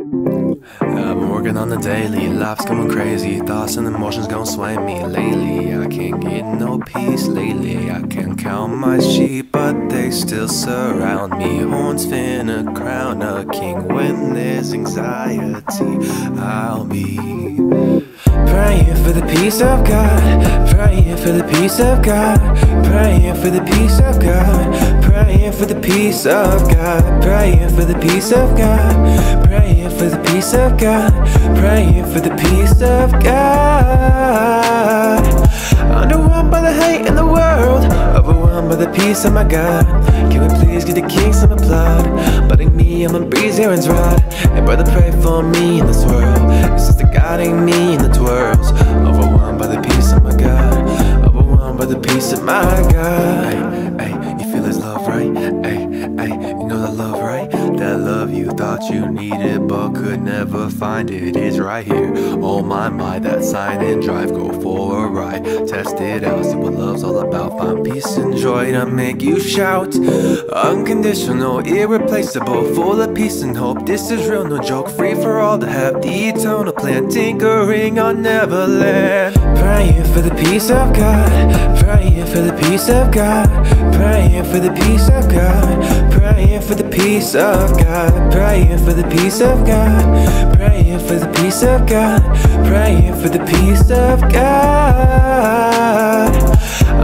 I've been working on the daily, life's going crazy, thoughts and emotions gon' sway me lately. I can't get no peace lately. I can count my sheep, but they still surround me. Horns finna crown a king when there's anxiety. I'll be praying for the peace of God, praying for the peace of God, praying for the peace of God, praying for the peace of God, praying for the peace of God, praying peace of God, praying for the peace of God. Underwhelmed by the hate in the world, overwhelmed by the peace of my God. Can we please get the king some applaud? But in me, I'm a breeze, Aaron's rod. And brother, pray for me in this world. It's just the guiding me in the twirls. Overwhelmed by the peace of my God. Overwhelmed by the peace of my God. Thought you needed but could never find it is right here. Oh my my, that sign and drive, go for a ride. Test it out, see what love's all about. Find peace and joy to make you shout. Unconditional, irreplaceable, full of peace and hope. This is real, no joke. Free for all to have the eternal plan. Tinkering on Neverland. Praying for the peace of God. Praying for the peace of God. Praying for the peace of God. Praying for the peace of God. Praying for the peace of God. Praying for the peace of God. Praying for the peace of God.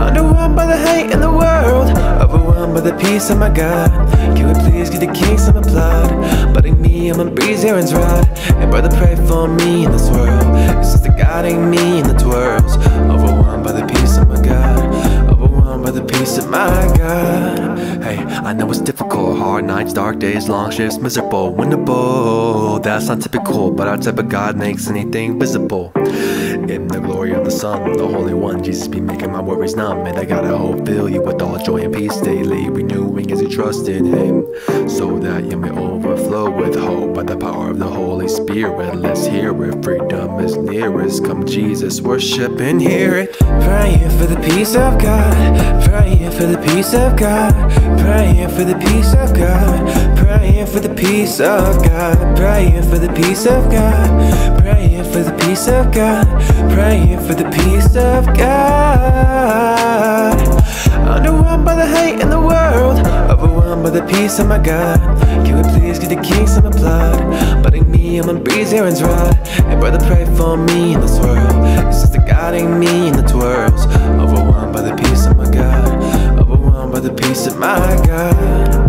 Underwhelmed by the hate in the world. Overwhelmed by the peace of my God. Can we please give the king some applaud? But in me, I'm a breeze, Aaron's rod. And brother, pray for me in this world. It's just the guiding me in the twirls. My God. Hey, I know it's difficult. Hard nights, dark days, long shifts, miserable, winnable. That's not typical, but our type of God makes anything visible. In the glory of the Son, the Holy One, Jesus be making my worries numb. And I gotta hope fill you with all joy and peace daily, renewing as you trust in Him, so that you may overflow with hope by the power of the Holy Spirit. Let's hear it, freedom is nearest. Come, Jesus, worship and hear it. Praying for the peace of God, praying for the peace of God, praying for the peace of God, praying for the peace of God, praying for the peace of God, praying for the peace of God, praying for the peace of God. Underwhelmed by the hate in the world, overwhelmed by the peace of my God. Can we please give the king some applaud? But in me, I'm a breeze, Aaron's rod. And brother, pray for me in this world. Just the guiding me my God.